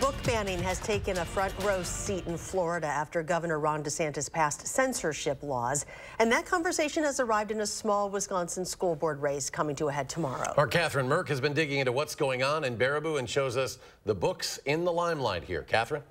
Book banning has taken a front row seat in Florida after Governor Ron DeSantis passed censorship laws. And that conversation has arrived in a small Wisconsin school board race coming to a head tomorrow. Our Catherine Merck has been digging into what's going on in Baraboo and shows us the books in the limelight here. Catherine?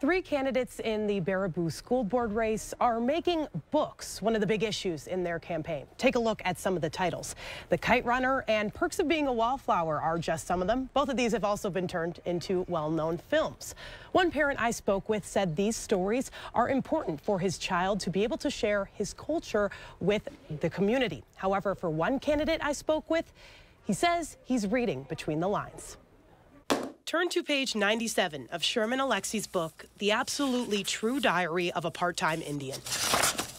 Three candidates in the Baraboo school board race are making books one of the big issues in their campaign. Take a look at some of the titles. The Kite Runner and Perks of Being a Wallflower are just some of them. Both of these have also been turned into well-known films. One parent I spoke with said these stories are important for his child to be able to share his culture with the community. However, for one candidate I spoke with, he says he's reading between the lines. Turn to page 97 of Sherman Alexie's book, The Absolutely True Diary of a Part Time Indian.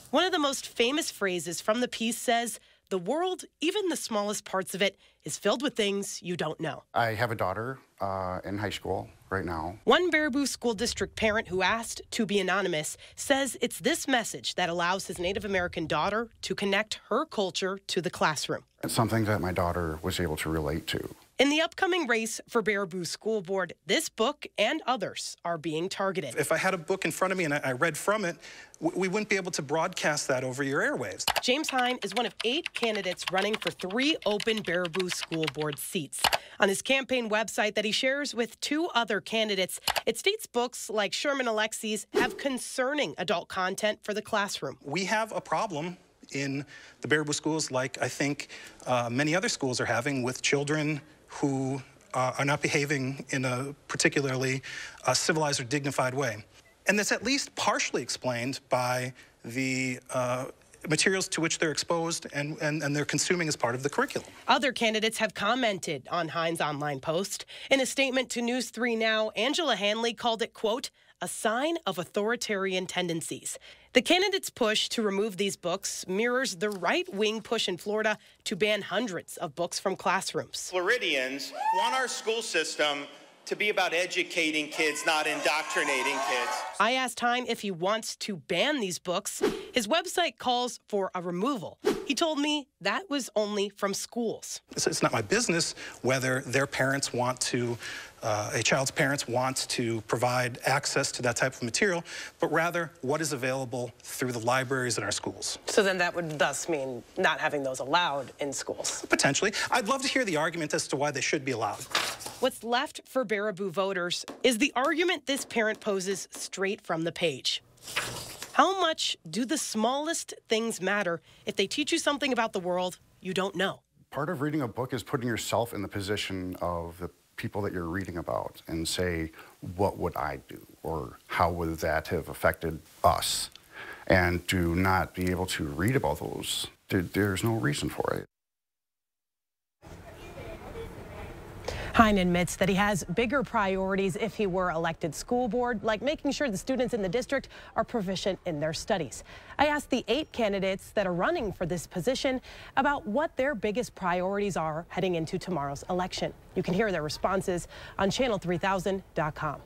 One of the most famous phrases from the piece says, The world, even the smallest parts of it, is filled with things you don't know. I have a daughter uh, in high school right now. One Baraboo School District parent who asked to be anonymous says it's this message that allows his Native American daughter to connect her culture to the classroom. It's something that my daughter was able to relate to. In the upcoming race for Baraboo School Board, this book and others are being targeted. If I had a book in front of me and I, read from it, we wouldn't be able to broadcast that over your airwaves. James Hine is one of eight candidates running for three open Baraboo School Board seats. On his campaign website that he shares with two other candidates, it states books like Sherman Alexie's have concerning adult content for the classroom. We have a problem in the Baraboo schools, like I think uh, many other schools are having, with children who uh, are not behaving in a particularly uh, civilized or dignified way. And that's at least partially explained by the uh, materials to which they're exposed and, and, and, they're consuming as part of the curriculum. Other candidates have commented on Hine's online post. In a statement to News 3 Now, Angela Hanley called it, quote, a sign of authoritarian tendencies. The candidates' push to remove these books mirrors the right wing push in Florida to ban hundreds of books from classrooms. Floridians want our school system to be about educating kids, not indoctrinating kids. I asked Hine if he wants to ban these books. His website calls for a removal. He told me that was only from schools. It's not my business whether their parents want to, uh, a child's parents want to provide access to that type of material, but rather what is available through the libraries in our schools. So then that would thus mean not having those allowed in schools? Potentially. I'd love to hear the argument as to why they should be allowed. What's left for Baraboo voters is the argument this parent poses straight from the page. How much do the smallest things matter if they teach you something about the world you don't know? Part of reading a book is putting yourself in the position of the people that you're reading about and say, what would I do? Or how would that have affected us? And to not be able to read about those, there's no reason for it. Hine admits that he has bigger priorities if he were elected school board, like making sure the students in the district are proficient in their studies. I asked the eight candidates that are running for this position about what their biggest priorities are heading into tomorrow's election. You can hear their responses on channel3000.com.